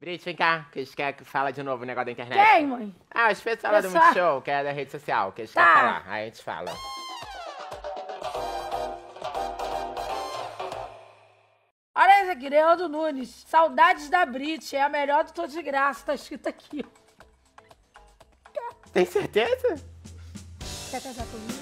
Brit, vem cá, que eles querem que fala de novo o negócio da internet. Quem, mãe? Ah, os pessoal lá do Pessoal. Multishow, que é da rede social, que eles Tá. querem falar. Aí a gente fala. Olha esse aqui, Leandro Nunes. Saudades da Brit, é a melhor do Tô de Graça, tá escrito aqui. Tem certeza? Quer casar comigo?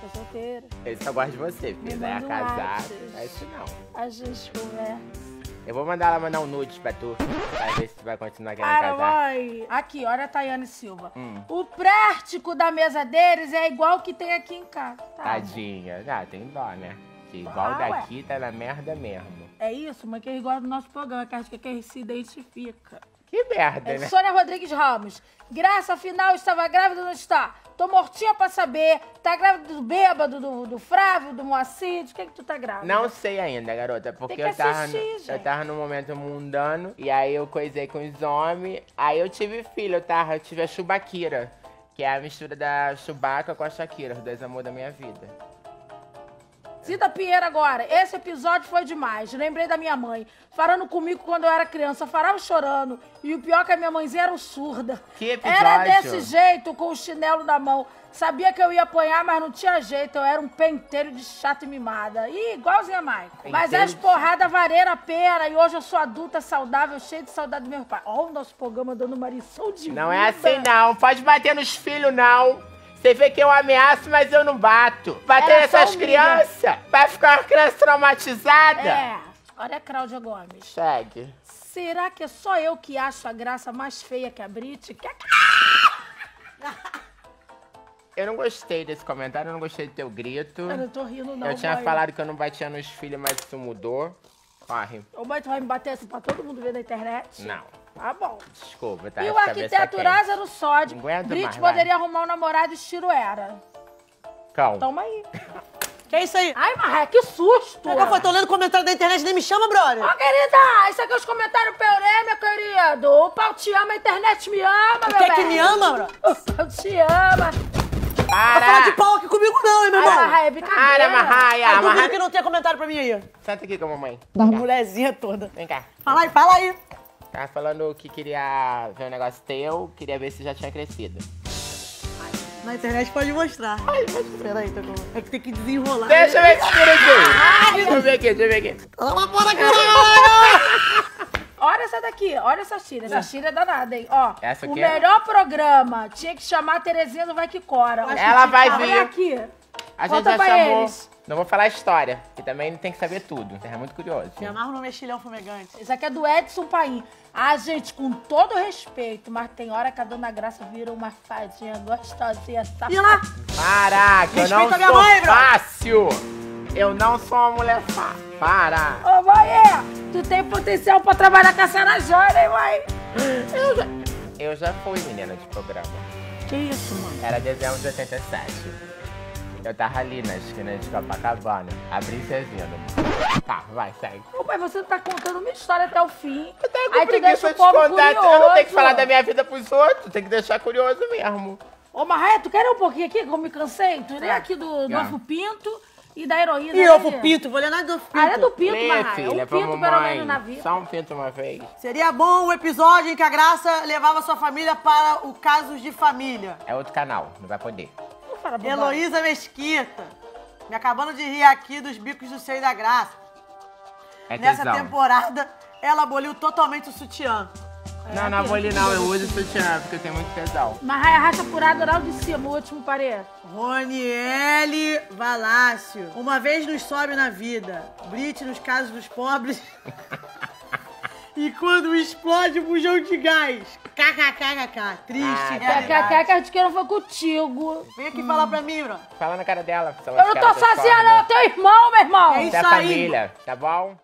Tô solteira. Ele só gosta de você, filho. Vai manda um casar. WhatsApp. É isso não. A gente conversa. Eu vou mandar ela mandar um nude pra tu. Pra ver se tu vai continuar querendo Para, casar. mãe. Aqui, olha a Tayane Silva. Hum. O prático da mesa deles é igual que tem aqui em casa. Tá. Tadinha. Ah, tem dó, né? Que igual Ah, ué. daqui tá na merda mesmo. É isso, mãe, que eles gostam do nosso programa, que acho que é quem se identifica. Que merda, É né? Sônia Rodrigues Ramos. Graça, afinal, estava grávida ou não está? Tô mortinha pra saber. Tá grávida do bêbado, do, do Frávio, do Moacir? De quem que tu tá grávida? Não sei ainda, garota, porque que eu tava, assistir, no, eu tava num momento mundano e aí eu coisei com os homens, aí eu tive filho, eu, tava, eu tive a Chubakira, que é a mistura da Chewbacca com a Shakira, os dois amores da minha vida. Cida Pinheiro agora. Esse episódio foi demais. Lembrei da minha mãe. Falando comigo quando eu era criança. Farava chorando. E o pior é que a minha mãezinha era surda. Que episódio? Era desse jeito, com o chinelo na mão. Sabia que eu ia apanhar, mas não tinha jeito. Eu era um penteiro de chata e mimada. Ih, igualzinha a Maico. Mas as de- porradas vareram a pena. E hoje eu sou adulta, saudável, cheia de saudade do meu pai. Ó o nosso programa dando uma lição de Não vida. é assim não, pode bater nos filhos não. Você vê que eu ameaço, mas eu não bato. Bater Era humilha. crianças, vai ficar uma criança traumatizada. É. Olha a Cláudia Gomes. Segue. Será que é só eu que acho a graça mais feia que a Brit? Que a Eu não gostei desse comentário, eu não gostei do teu grito. Eu não tô rindo, não. eu tinha falado que eu não batia nos filhos, mas isso mudou. Corre. Ô, mãe, tu vai me bater assim pra todo mundo ver na internet? Não. Tá bom. Desculpa, tá? e o arquiteto. Lázaro aguento Brit mais, vai. poderia arrumar um namorado estilo era. Cão. Toma aí. Que é isso aí? Ai, Marré, que susto! Pega, foi, tô lendo comentário da internet, nem me chama, brother. Ô, querida, isso aqui é os comentários Peuré, meu querido. O pau te ama, a internet me ama, meu Quer que bem. me ama, bro? O pau te ama. Não fala de Para! pau aqui comigo não, hein, meu Ai, irmão. Marré, é Para, brincadeira. Marraia! Aí duvido Marraia. que não tem comentário pra mim aí. Senta aqui com a mamãe. Da mulherzinha toda. Vem cá. Fala aí, fala aí. Tava falando que queria ver um negócio teu, queria ver se já tinha crescido. Na internet pode mostrar. Peraí, tô com... É que tem que desenrolar. Deixa eu ver esse aqui. Deixa eu ver aqui, deixa eu ver aqui. Toma fora, caralho! Olha essa daqui, olha essa tira. Essa tira é danada, hein? Ó, Essa o é- melhor programa tinha que chamar a Terezinha do Vai Que Cora. Olha Ela aqui, vai olha vir. aqui. A gente Conta já pra chamou. eles. Não vou falar a história, que também tem que saber tudo. É muito curioso. Me amarro no mexilhão fumegante. Isso aqui é do Edson Paim. Ah, gente, com todo respeito, mas tem hora que a Dona Graça vira uma fadinha gostosinha, E lá? Para, que eu não Respeita a minha sou mãe, bro. fácil. Eu não sou uma mulher fácil. Para. Ô, mãe, tu tem potencial pra trabalhar com a Sara Jônia, hein, mãe? Eu já, eu já fui menina de programa. Que isso, mano? Era dezembro de 87. Eu tava ali na esquina de Copacabana, a princesinha do mundo. Tá, vai, segue. Ô, pai, você tá contando uma história até o fim. Eu tava com Aí tu deixa o povo contar, curioso. Eu não tenho que falar da minha vida pros outros, tem que deixar curioso mesmo. Ô, Marraia, tu quer ir um pouquinho aqui, que eu me cansei? Tu lê aqui do, do Ah. Alfo Pinto e da heroína. E eu pro pinto, vou ler nada do pinto. Ah, é do Pinto, Lê, Marraia. filha, Um pra Pinto, pelo menos, na vida. Só um pinto uma vez. Seria bom um episódio em que a Graça levava sua família para o Casos de Família. É outro canal, não vai poder. Fala bobagem. Heloísa Mesquita. Me acabando de rir aqui dos bicos do seio da Graça. É Nessa tesão. temporada, ela aboliu totalmente o sutiã. Não, não aboli não, eu uso sutiã, porque eu tenho muito tesão. Marraia racha furada lá de cima, o último pareto. Roniele Valácio. Uma vez nos sobe na vida. Brit nos casos dos pobres. e quando explode o bujão de gás. KKKKK. Triste, Ah, tá. realidade. que, que a gente que não foi contigo. Vem aqui falar pra mim, bro. Fala na cara dela. Eu não tô sozinha, não. Teu irmão, meu irmão. É isso Da aí. família, tá bom?